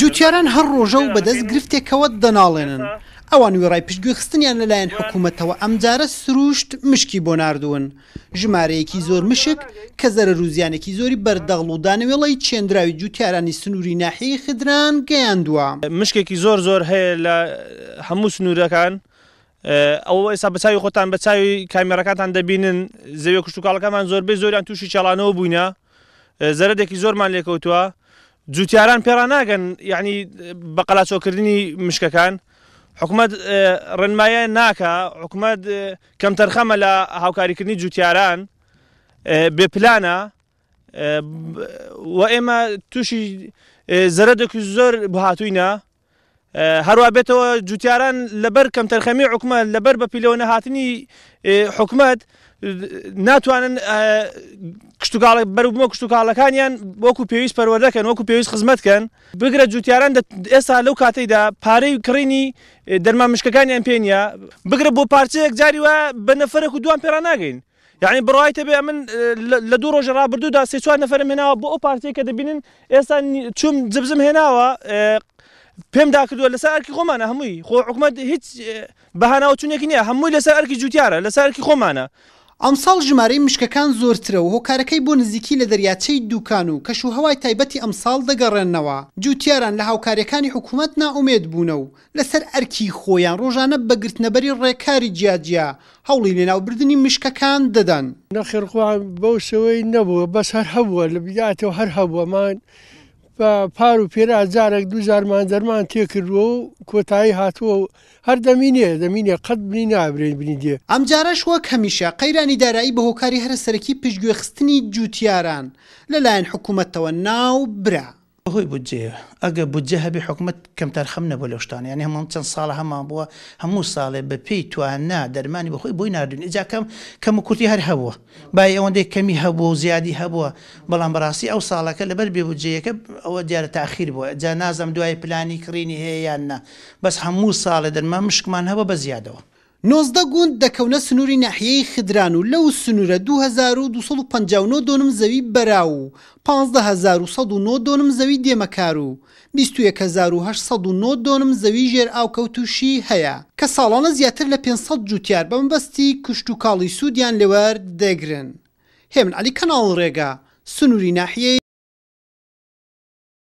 جوتیاران هەر ڕۆژە و بەدەست گرفتێکەوە دەناڵێنن ئەوان وێڕای پشتگوێ خستنیان لەلایەن حکوومەتەوە ئەمجارە سروشت مشکی بۆ نردوون ژمارەیەکی زۆر مشک کە زەرەر و زیانێکی زۆری بەردەغڵ و دانەوێڵەی چێندراوی جوتیارانی سنووری ناحیەی خدران گەیاندووە مشکێکی زۆر زۆر هەیە لە هەموو سنوورەکان ئەوە ئێستا بە چاوی خۆتان بە چاوی کامێڕەکانتان دەبینن زەویە کشتوکاڵەکانمان زۆربەی زۆریان تووشی چاڵانەوە بووینە زەرەدێکی زۆرمان لێکەوتووە جوتیاران پێڕا ناگەن یعنی بە قەلاچۆکردنی مشکەکان حکومت ڕێنمایە ناکە حکومت کەمتەرخەمە لە هاوکاریکردنی جوتیاران بێ پلانە و ئێمە تووشی زەرەدێکی زۆر بهاتووینە هەروا بێتەوە جوتیاران لەبەر کەمتەرخەمی حکومە لەبەر بە پیلەوە نەهاتنی حکومت ناتوانن کشتتوکڵک بەروبمە کشتتوکاڵەکانیان وەکو پێویست پەروەردەکەن وەکو پێویست خزمەتکەن بگرە جوتیاران ئێستا لەو کاتێکدا پارەی کڕینی دەرمان مشکەکانیان پێ نیە بگرە بۆ پارچەیەک جاری وە بە نەفرەک و دوان پێرا ناگەین یانی بڕایتە بێ من لە دوو ڕۆژە ڕابردوودا سێ چوار نەفرم هێناوە بۆ ئەو پارتیە کە دەبینن ئێستا چوم جبزم هێناوە پێم داکردووە لەسەر ئەرکی خۆمانە هەمووی خۆ حکوومەت هیچ بەهاناوچونێکی نیە هەمووی لەسەر ئەرکی جوتیارە لەسەر ئەرکی خۆمانە ئەمساڵ ژمارەی مشکەکان زۆرترە و هۆکارەکەی بۆ نزیکی لە دەریاچەی دووکان و کەشوهەوای تایبەتی ئەمساڵ دەگەڕێننەوە، جووتیاران لە هاوکارییەکانی حکوومەت نائومێد بوونە و لەسەر ئەرکی خۆیان ڕۆژانە بە گرتنەبەری ڕێکاری جیاجیا هەوڵی لەناوبردنی مشکەکان دەدەن. نەخێر خوا بەو شێوەی نەبووە بەس هەر هەبووە لە بداتەوە هەر هەبووە مان بە پار و پێرا جارێک دوو جارمان دەرمان تێکردووە و کۆتایی هاتووە و هەر دەمینێ دەمینێ قەت بنی نابرێن بنی دێ. ئەمجارەش وەک هەمیشە قەیرانی دارایی بە هۆکاری هەرە سەرەکی پشتگوێخستنی جووتیاران لەلایەن حکوومەتەوە ناو برا. بەهۆی بودجەیە ئەگەر بودجە هەبێ حکومەت کەمتەرخەم نەبوە لەو شتانە یانی هەموو ئەم چەند ساڵە هەمان بوە هەموو ساڵێ بەپێی توانا دەرمانی بەخۆی بۆی ناردوین ئیجا کەم کەم و کورتی هەر هەبوە بای ئەوەندەی کەمی هەبوە و زیادی هەبوە بەڵام بەڕاستی ئەو ساڵەکە لەبەر بێ بودجەیەکە ئەوە دیارە تاخیر بوە جا نازم دوای پلانی کڕینی هەیە یان نا بەس هەموو ساڵێ دەرمان مشکمان هەبوە بەزیادەوە. نۆزدە گوند دەکەونە سنووری ناحیەی خدران و لەو سنوورە دوو هەزار و دوو سەد و پەنجا و نۆ دۆنم زەوی بەراو و پازدە هەزار و سەد و نۆ دۆنم زەوی دێمەکار و بیست و یەک هەزار و هەشت سەد و نۆ دۆنم زەوی ژێر ئاو کەوتووشی هەیە کە ساڵانە زیاتر لە پێنج سەد جووتیار بە مەبەستی کشتوکاڵی سوودیان لێوەر دەگرن. هێمن عەلی کەناڵ ڕێگا، سنووری ناحیەی.